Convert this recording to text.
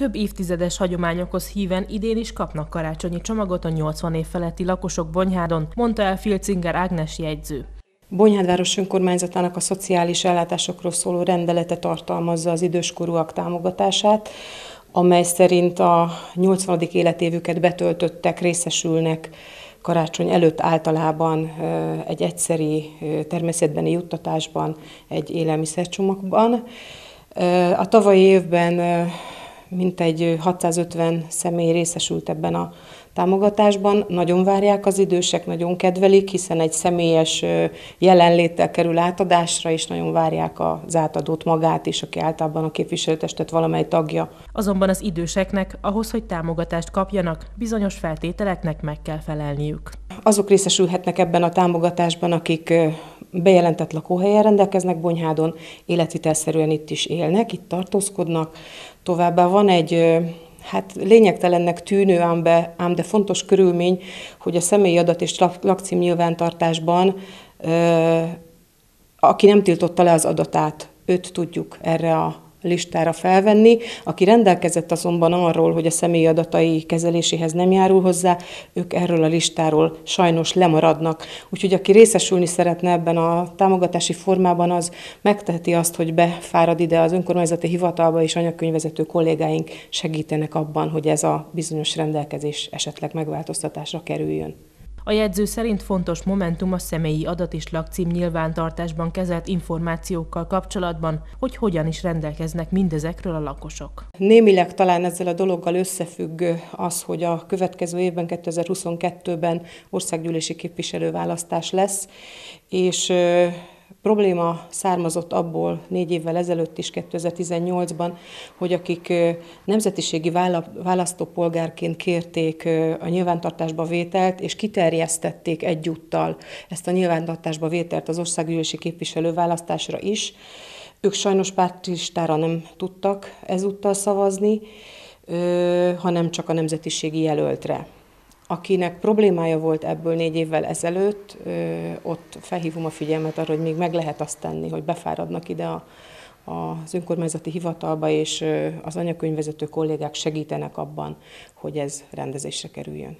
Több évtizedes hagyományokhoz híven idén is kapnak karácsonyi csomagot a 80 év feletti lakosok Bonyhádon, mondta el Filcinger Ágnes jegyző. Bonyhádváros önkormányzatának a szociális ellátásokról szóló rendelete tartalmazza az időskorúak támogatását, amely szerint a 80. életévüket betöltöttek, részesülnek karácsony előtt általában egy egyszeri természetbeni juttatásban, egy élelmiszercsomagban. A tavalyi évben mintegy 650 személy részesült ebben a támogatásban. Nagyon várják az idősek, nagyon kedvelik, hiszen egy személyes jelenléttel kerül átadásra, és nagyon várják az átadót magát is, aki általában a képviselőtestet valamely tagja. Azonban az időseknek ahhoz, hogy támogatást kapjanak, bizonyos feltételeknek meg kell felelniük. Azok részesülhetnek ebben a támogatásban, akik bejelentett lakóhelyen rendelkeznek Bonyhádon, életvitelszerűen itt is élnek, itt tartózkodnak. Továbbá van egy hát lényegtelennek tűnő, ám, be, ám de fontos körülmény, hogy a személyi adat és lakcím nyilvántartásban aki nem tiltotta le az adatát, őt tudjuk erre a listára felvenni. Aki rendelkezett azonban arról, hogy a személyi adatai kezeléséhez nem járul hozzá, ők erről a listáról sajnos lemaradnak. Úgyhogy aki részesülni szeretne ebben a támogatási formában, az megteheti azt, hogy befárad ide az önkormányzati hivatalba, és anyakönyvezető kollégáink segítenek abban, hogy ez a bizonyos rendelkezés esetleg megváltoztatásra kerüljön. A jegyző szerint fontos momentum a személyi adat és lakcím nyilvántartásban kezelt információkkal kapcsolatban, hogy hogyan is rendelkeznek mindezekről a lakosok. Némileg talán ezzel a dologgal összefügg az, hogy a következő évben, 2022-ben országgyűlési képviselőválasztás lesz, és probléma származott abból négy évvel ezelőtt is, 2018-ban, hogy akik nemzetiségi választópolgárként kérték a nyilvántartásba vételt, és kiterjesztették egyúttal ezt a nyilvántartásba vételt az országgyűlési képviselőválasztásra is, ők sajnos pártlistára nem tudtak ezúttal szavazni, hanem csak a nemzetiségi jelöltre. Akinek problémája volt ebből négy évvel ezelőtt, ott felhívom a figyelmet arra, hogy még meg lehet azt tenni, hogy befáradnak ide a, az önkormányzati hivatalba, és az anyakönyvvezető kollégák segítenek abban, hogy ez rendezésre kerüljön.